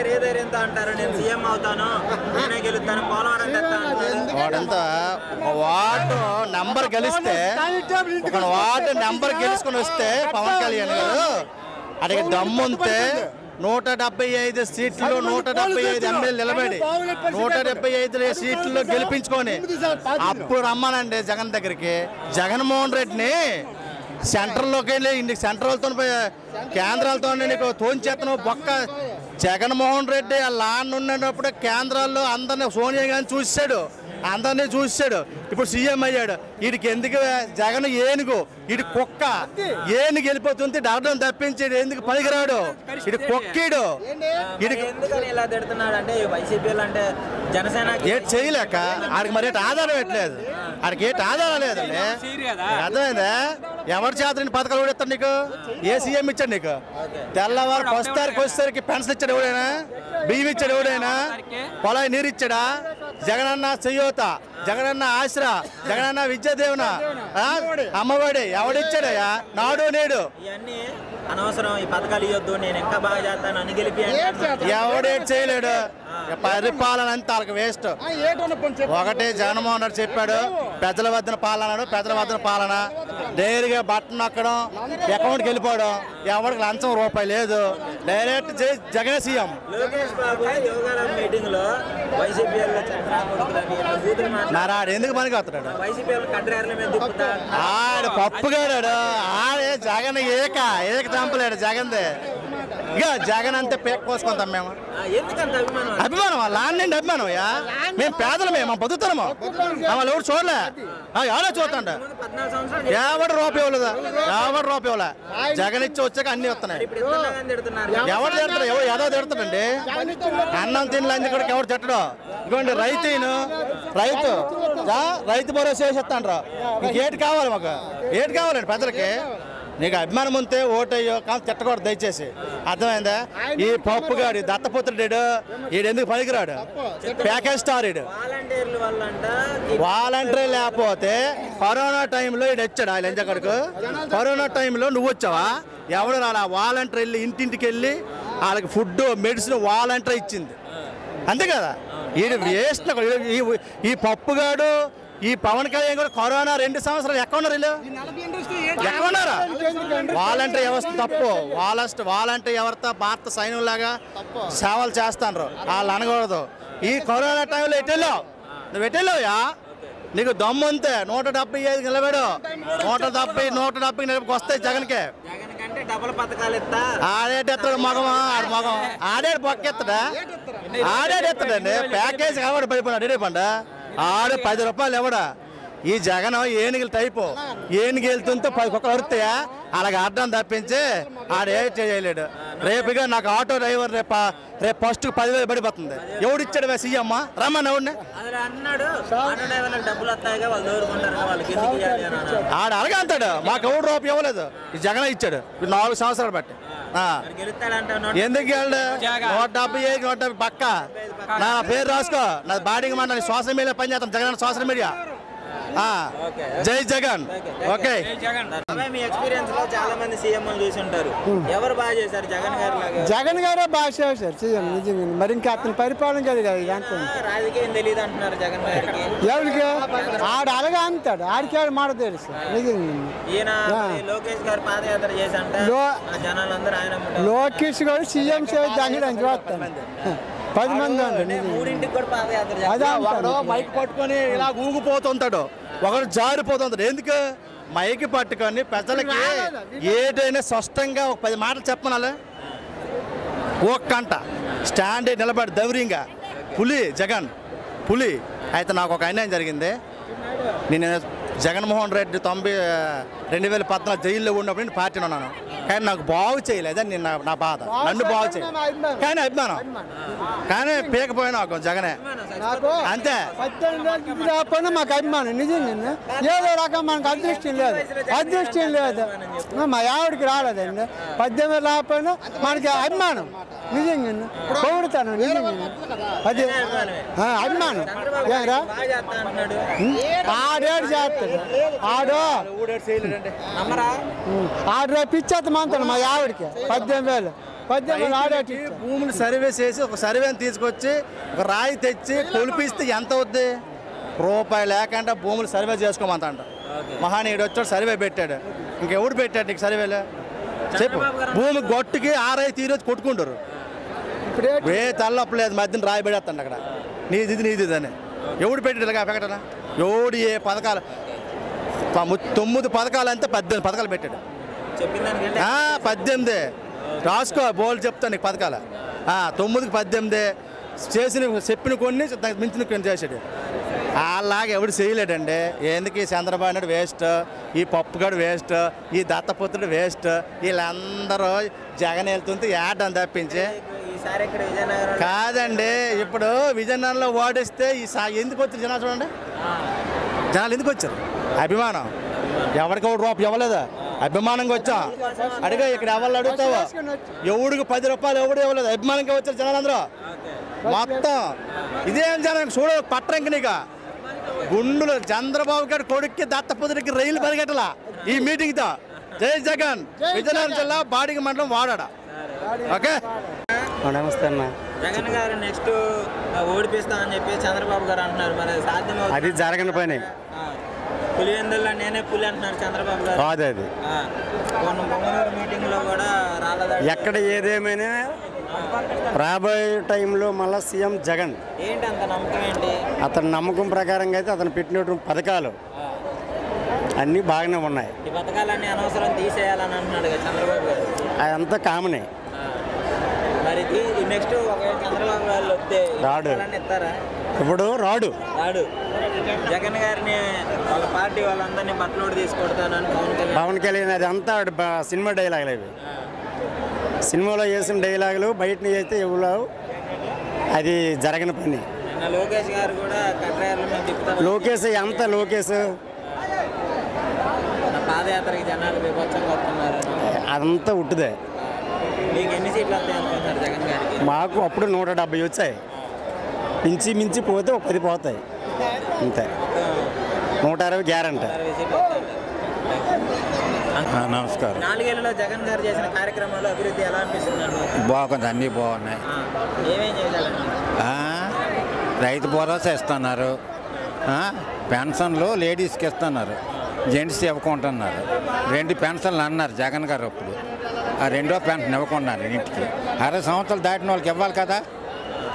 గారు ఏ ధైర్యంతో అంటారు? నేను సీఎం అవుతాను నేనే గెలుస్తాను పోలవరం వాడంతా నెంబర్ గెలిస్తే ఒక వార్డు నెంబర్ గెలుచుకుని వస్తే పవన్ కళ్యాణ్ గారు అడిగి దమ్ముంటే నూట డెబ్బై ఐదు సీట్లు నూట డెబ్బై ఐదు ఎమ్మెల్యే నిలబడి నూట డెబ్బై ఐదు సీట్లు గెలిపించుకొని అప్పుడు రమ్మనండి జగన్ దగ్గరికి. జగన్మోహన్ రెడ్డిని సెంట్రల్లోకి వెళ్ళి ఇంటికి సెంట్రల్తో కేంద్రాలతో నీకు తోంచేతను బొక్క జగన్మోహన్ రెడ్డి ఆ లాన్ ఉన్నప్పుడు కేంద్రాల్లో అందరిని సోనియా గాంధీ చూసాడు అందరినీ చూసాడు ఇప్పుడు సీఎం అయ్యాడు. వీడికి ఎందుకు జగన్ ఏనుగు? ఇది కుక్క. ఏనుగు వెళ్ళిపోతుంది డాక్టర్ తప్పించి ఎందుకు పనికిరాడు? ఇది కుక్కీడు. ఏటి? చేయలేక ఆడికి మరి ఏటి ఆధారం పెట్టలేదు. ఆడికి ఏటి ఆధారం లేదు అర్థమైందా? ఎవరి చేత నేను పథకాలు కూడా ఇస్తాడు నీకు? ఏ సీఎం ఇచ్చాడు నీకు? తెల్లవారు వస్తారికి వచ్చేసరికి పెన్షన్ ఇచ్చాడు ఎవడైనా? బియ్యం ఇచ్చాడు ఎవడైనా? పొలాయి నీరు ఇచ్చాడా? జగనన్న చెయ్యోత జగనన్న ఆశ్రా జగనన్న విద్యాదేవన? అమ్మఒడి ఎవడిచ్చాడయ్యా? నాడు నేడు. ఇవన్నీ అనవసరం ఈ పథకాలు ఇవ్వద్దు నేను ఇంకా బాగా చేస్తాను అని గెలిపి. ఎవడేటి చేయలేడు? పరిపాలన అంతా వాళ్ళకి వేస్ట్ ఒకటే జగన్మోహన్ రెడ్డి చెప్పాడు ప్రజల వద్దన పాలన. ప్రజల వద్దన పాలన. డైరీగా బట్టన్ నొక్కడం అకౌంట్కి వెళ్ళిపోవడం ఎవరికి లంచం రూపాయి లేదు. Direct Jagan CM. నారాడు ఎందుకు పనికి వస్తున్నాడు. ఆడు పప్పుగాడు ఆడే జగన్ ఏక ఏక చంపలేడు జగన్దే. ఇక జగన్ అంతే పేక్ కోసుకుంటాం మేము. అభిమానం? అభిమానం లాన్ నుండి అభిమానం అయ్యా. మేము పేదలమే మేము బతుకుతాము వాళ్ళు ఎవరు చూడలే? ఆ, ఎవరో చూస్తాండ ఎవడు రూపాయి ఇవ్వలేదా? ఎవడు రూపాయి ఇవ్వలే? జగన్ ఇచ్చి వచ్చాక అన్ని వస్తున్నాయి. ఎవరు తిడతారు? ఎవరు ఏదో తిడతాడండి అన్నం తినలేని కూడా ఎవరు తిట్టడు? ఇదిగోండి రైతును రైతు. ఆ, రైతు భరోసా వేసేస్తాండ్రు ఇంకేటి కావాలి మాకు? ఏటి కావాలండి పెద్దలకి నీకు అభిమానం ఉంటే ఓటయ్యో కానీ తిట్టకూడదు దయచేసి. అర్థమైందా? ఈ పప్పుగాడు దత్తపుత్రుడు ఈడు ఎందుకు పనికిరాడు? ప్యాకేజ్ స్టార్ ఈడు. వాలంటరీ లేకపోతే కరోనా టైంలో ఈడు వచ్చాడు ఆయన ఎంజకడుకు కరోనా టైంలో నువ్వు వచ్చావా? ఎవడు రాలా? వాలంటరీ వెళ్ళి ఇంటింటికి వెళ్ళి వాళ్ళకి ఫుడ్ మెడిసిన్ వాలంటరీ ఇచ్చింది. అంతే కదా? ఈడు వేస్ట్ ఈ పప్పుగాడు ఈ పవన్ కళ్యాణ్ కూడా కరోనా రెండు సంవత్సరాలు ఎక్కడ ఉన్నారు వీళ్ళు? ఎక్కడ ఉన్నారా? వాలంటరీ వ్యవస్థ తప్పు. వాలస్ట్ వాలంటరీ వ్యవస్థ భారత సైన్యంలాగా సేవలు చేస్తాను వాళ్ళు అనకూడదు. ఈ కరోనా టైంలో ఎటు వెళ్ళావు? నువ్వు ఎటు వెళ్ళావుయా నీకు దమ్ము అంతే నూట డెబ్బై ఐదు నిలబడు. నూట డెబ్బై నూట డెబ్బై నిలబడికి వస్తాయి జగన్కి. ఆడేటెత్తాడు మగమా? ఆడు మగం. ఆడేడు పక్కెత్తడా ఆడేడు ఎత్తడండి. ప్యాకేజ్ కాబట్టి పడిపోయినాడు. అడే పండ? ఆడు పది రూపాయలు ఎవడా? ఈ జగన్ ఏనుగులు టైపు. ఏనుగు వెళ్తుంటే పది కుక్కలు అరుతాయా అలాగ అడ్డం తప్పించి ఆడే చేయలేడు. రేపుగా నాకు ఆటో డ్రైవర్ రేపు రేపు ఫస్ట్ పదివేలు పడిపోతుంది. ఎవడిచ్చాడు సీఎమ్మ రమ్మని ఎవడిని? ఆడ అలాగే అంటాడు మాకు ఎవడు రూపాయి ఇవ్వలేదు. ఈ జగన్ ఇచ్చాడు. నాలుగు సంవత్సరాలు బట్టి. ఎందుకు వెళ్ళడు నూట డెబ్బై ఐదు నూట డెబ్బై పక్క. నా పేరు రాసుకో. నా బాడీకి మన సోషల్ మీడియా పని చేస్తాం జగన్ సోషల్ మీడియా. జై జగన్. ఓకే బాబాయ్, మీ ఎక్స్పీరియన్స్లో చాలా మంది సీఎంలు చూసి ఉంటారు. ఎవరు బాగా చేశారు? జగన్ గారి జగన్ గారే బాగా చేశారు. సీఎం నిజంగా. మరి ఇంకా అతని పరిపాలన కదా కదా ఇదంతా రాజకీయం తెలియదు అంటున్నారు జగన్ గారికి? ఎవరికి? ఆడ అలాగే అంటాడు. ఆడికి ఆడు మాట తెలుసు. నిజంగా. ఈయన మరి లోకేష్ గారు పాదయాత్ర జనాలందరూ ఆయన. లోకేష్ కూడా సీఎం జగన్ అని చూస్తాను పది మంది. ఊరింటికి కూడా పాదయాత్ర. అదే ఒకడు మైక్ పట్టుకొని ఇలా ఊగిపోతుంటాడు. ఒకడు జారిపోతుంటాడు ఎందుకు? మైక్ పట్టుకొని ప్రజలకి ఏదైనా స్పష్టంగా ఒక పది మాటలు చెప్పనాలి ఒక్కంట స్టాండ్ నిలబడి ధైర్యంగా. పులి జగన్ పులి. అయితే నాకు ఒక అన్యాయం జరిగింది. నేను జగన్మోహన్ రెడ్డి తొంభై రెండు వేల పద్నాలుగు జైల్లో ఉన్నప్పుడు నేను పార్టీలో ఉన్నాను. కానీ నాకు బాగు చేయలేదు అని నేను నా- నా బాధ నన్ను బాగు చేయలేదు కానీ అభిమానం కానీ పీకపోయినా ఒక జగనే నాకు అంతే పద్దెనిమిది ఏళ్ళు రాకపోయినా మాకు అభిమానం నిజంగా ఏదో రకం మనకు అదృష్టం లేదు అదృష్టం లేదు మా ఆవిడకి రాలేదండి పద్దెనిమిది రాకపోయినా మనకి అభిమానం నిజంగా పొగుడుతాను నిజంగా. అది. ఆ, అభిమానం. ఏరా ఆడేడు చేస్తాడు. ఆడు. ఆడు అంటాడు మా ఆవిడకి. పద్దెనిమిది వేలు. పద్దెనిమిది ఆడేటి భూమిని సర్వే చేసి ఒక సర్వేని తీసుకొచ్చి ఒక రాయి తెచ్చి కొలిపిస్తే ఎంత అవుద్ది? రూపాయి లేకుండా భూములు సర్వే చేసుకోమంత అంట ఓకే. మహానీయుడు వచ్చాడు సర్వే పెట్టాడు. ఇంకెవడు పెట్టాడు నీకు సర్వేలో? చెప్పు. భూమి గొట్టుకి ఆరై తీరోజు కొట్టుకుంటారు. ఏ తల్లప్పలేదు మధ్యన రాయి పెడతాడు అక్కడ. నీది ఇది నీది అని. ఎవడు పెట్టాడు ప్రకటన? ఎవడు ఏ పథకాలు? తొమ్మిది పథకాలు అంతే పద్దెనిమిది పథకాలు పెట్టాడు. పద్దెనిమిది. రాసుకో బోల్ చెప్తాను నీకు పథకాలు. తొమ్మిదికి పద్దెనిమిది. చేసిన చెప్పిన కొన్ని దానికి మించిన కొన్ని చేసాడు అలాగే ఎవడు చేయలేడండి. ఎందుకు ఈ చంద్రబాబు నాయుడు వేస్ట్? ఈ పప్పుగాడు వేస్ట్? ఈ దత్తపుత్రుడు వేస్ట్? వీళ్ళందరూ జగన్ వెళ్తుంటే ఏటని తప్పించి కాదండి ఇప్పుడు విజయనగరంలో ఓడిస్తే ఈ ఎందుకు వచ్చారు జనాలు చూడండి. జనాలు ఎందుకు వచ్చారు? అభిమానం. ఎవరికి ఒకటి రూపాయి ఇవ్వలేదా? అభిమానంగా వచ్చాం? అడిగా ఇక్కడ ఎవరు అడుగుతావా? ఎవడికి పది రూపాయలు ఎవడు ఇవ్వలేదు? అభిమానంగా వచ్చారు జనాలు అందరూ మొత్తం. ఇదేం జనం చూడ పట్టరంక నీక గుండులు చంద్రబాబు గారి కొడుక్కి దత్తపుత్రికి రైలు పరిగెట్టలా ఈ మీటింగ్తో జై జగన్. విజయనగరం జిల్లా బాడిగ మండలం వాడాడ. ఓకే? నమస్తే అన్న జగన్ గారు నెక్స్ట్ ఓడిపిస్తామని చెప్పి చంద్రబాబు గారు అంటున్నారు. మరి సాధ్యం అది జరగని పని. పులివెందుల్లో నేనే పులి అంటున్నారు చంద్రబాబు గారు. కాదు అది. మొన్న పొంగనూరు మీటింగ్లో కూడా రాలేదా ఎక్కడ ఏదేమైనా రాబోయే టైంలో మళ్ళీ సీఎం జగన్. ఏంటి అంత నమ్మకం ఏంటి? అతని నమ్మకం ప్రకారంగా అయితే అతను పెట్టినటువంటి పథకాలు అన్నీ బాగానే ఉన్నాయి. ఈ పథకాలన్నీ అనవసరం తీసేయాలని అంటున్నాడు చంద్రబాబు గారు. అదంతా కామనే. నెక్స్ట్ చంద్రబాబు గారు వస్తే రాడు. ఇప్పుడు రాడు. రాడు. జగన్ గారిని వాళ్ళ పార్టీ వాళ్ళందరినీ బట్టలోడు తీసుకొడతానని పవన్ కళ్యాణ్. పవన్ కళ్యాణ్ అది అంతా సినిమా డైలాగులు అవి సినిమాలో వేసిన డైలాగులు బయట అయితే ఎవరు? అది జరగని పని. లోకేష్ గారు కూడా లోకేష్ ఎంత లోకేష్? పాదయాత్రకి జనాలు అదంతా ఉట్టుదే. మీకు అప్పుడు నూట డెబ్బై వచ్చాయి. మించి మించి పోతే ఒక పది పోతాయి. అంతే. నూట అరవై గ్యారంటీ. నమస్కారం. నాలుగేళ్ళలో జగన్ గారు చేసిన కార్యక్రమాలు అభివృద్ధి ఎలా బాగుంది అన్నీ బాగున్నాయి. ఏమేం రైతు భరోసా ఇస్తున్నారు. ఆ, పెన్షన్లు లేడీస్కి ఇస్తున్నారు. జెంట్స్ ఇవ్వకుంటున్నారు. రెండు పెన్షన్లు అన్నారు జగన్ గారు అప్పుడు. ఆ రెండో పెన్షన్ ఇవ్వకున్నారు ఇంటికి. అరవై సంవత్సరాలు దాటిన వాళ్ళకి ఇవ్వాలి కదా?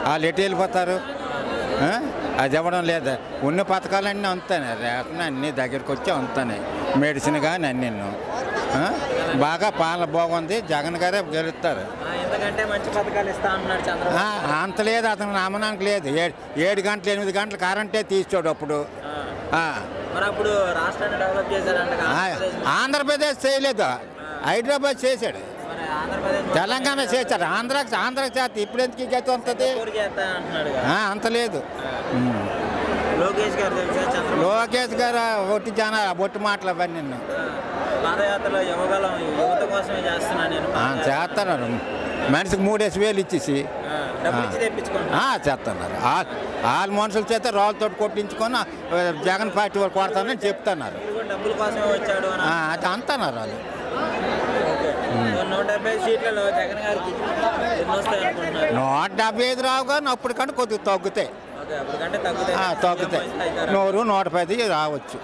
వాళ్ళు ఎటు వెళ్ళిపోతారు? అది ఇవ్వడం లేదు. ఉన్న పథకాలన్నీ అంతానే. రేషన్ అన్నీ దగ్గరికి వచ్చి అంతానే. మెడిసిన్ కానీ అన్నీ బాగా పాలన బాగుంది. జగన్ గారే గెలుస్తారు. అంత లేదు. అతను నమ్మడానికి లేదు. ఏడు ఏడు గంటలు ఎనిమిది గంటలు కరెంటే తీసుకోడు అప్పుడు. ఆంధ్రప్రదేశ్ చేయలేదు. హైదరాబాద్ చేశాడు. తెలంగాణ చేశాడు ఆంధ్ర ఆంధ్ర చేత ఇప్పుడు ఎందుకు గతి ఉంటుంది చేస్తా అంత లేదు. లోకేష్ గారు ఒట్టి జన ఒట్టి మాటలు అవన్నీ నిన్ను. పాదయాత్రలో యువగలం యువత కోసమే చేస్తున్నా నేను. ఆ, చేస్తున్నారు. మనిషికి మూడేసి వేలు ఇచ్చేసి. చేస్తున్నారు. వాళ్ళ మనుషుల చేత రాళ్ళతో కొట్టించుకొని జగన్ పార్టీ వాళ్ళు కొడతానని చెప్తున్నారు. అంటున్నారు వాళ్ళు. నూట డెబ్బై సీట్లలో జగన్ గారికి నూట డెబ్బై ఐదు రావు కానీ అప్పటికంటే కొద్దిగా తగ్గుతాయి. తగ్గుతాయి. నూరు నూట పది రావచ్చు.